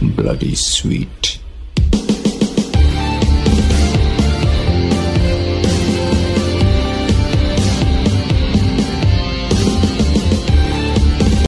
bloody sweet.